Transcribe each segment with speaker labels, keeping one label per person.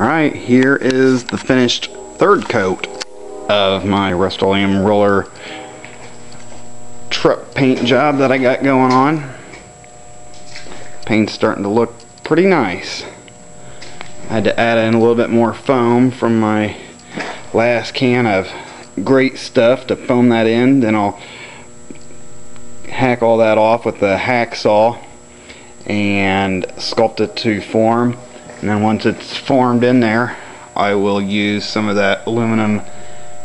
Speaker 1: Alright, here is the finished third coat of my Rust-Oleum roller truck paint job that I got going on. Paint's starting to look pretty nice. I had to add in a little bit more foam from my last can of great stuff to foam that in. Then I'll hack all that off with the hacksaw and sculpt it to form and then once it's formed in there I will use some of that aluminum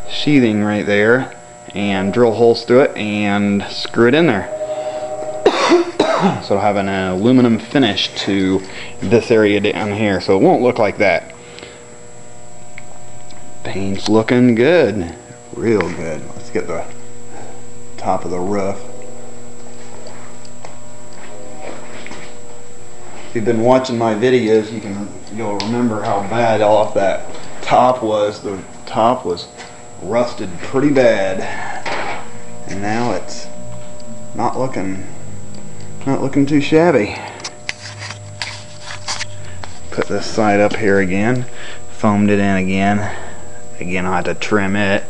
Speaker 1: sheathing right there and drill holes through it and screw it in there. So it'll have an aluminum finish to this area down here. So it won't look like that. Paint's looking good. Real good. Let's get the top of the roof if you've been watching my videos, you can you'll remember how bad off that top was. The top was rusted pretty bad, and now it's not looking not looking too shabby. Put this side up here again, foamed it in again. Again, I'll have to trim it,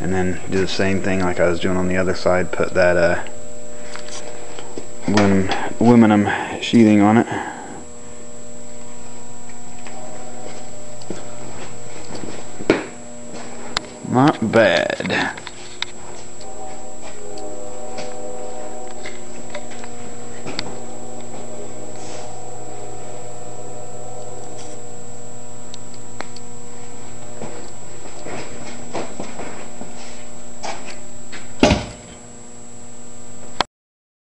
Speaker 1: and then do the same thing like I was doing on the other side. Put that uh, aluminum, aluminum sheathing on it. Not bad.